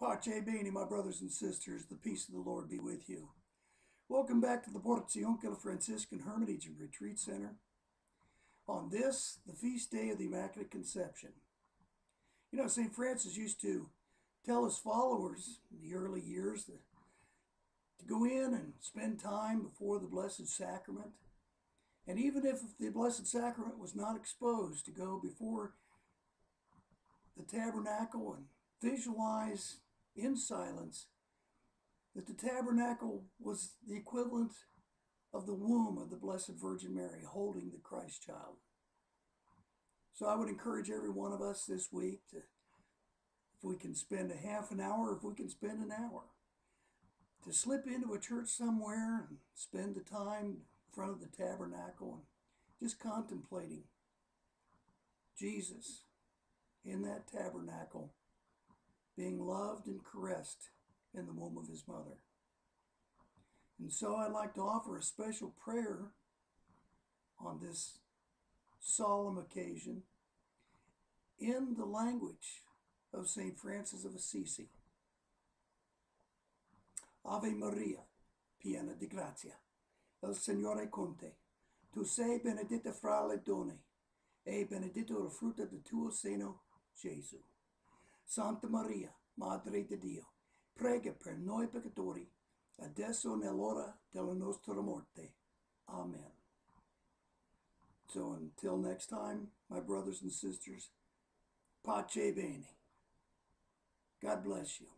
Pace bene, my brothers and sisters, the peace of the Lord be with you. Welcome back to the Portiuncula Franciscan Hermitage and Retreat Center. On this, the feast day of the Immaculate Conception. You know, St. Francis used to tell his followers in the early years to go in and spend time before the Blessed Sacrament. And even if the Blessed Sacrament was not exposed, to go before the tabernacle and visualize in silence that the tabernacle was the equivalent of the womb of the Blessed Virgin Mary holding the Christ child. So I would encourage every one of us this week to, if we can spend a half an hour, if we can spend an hour, to slip into a church somewhere and spend the time in front of the tabernacle and just contemplating Jesus in that tabernacle being loved and caressed in the womb of his mother. And so I'd like to offer a special prayer on this solemn occasion in the language of St. Francis of Assisi. Ave Maria, piena di grazia, il Signore è con te. Tu sei benedetta fra le donne, e benedetto il frutto del tuo seno, Gesù. Santa Maria, Madre di Dio, prega per noi peccatori, adesso nell'ora della nostra morte. Amen. So until next time, my brothers and sisters, pace bene. God bless you.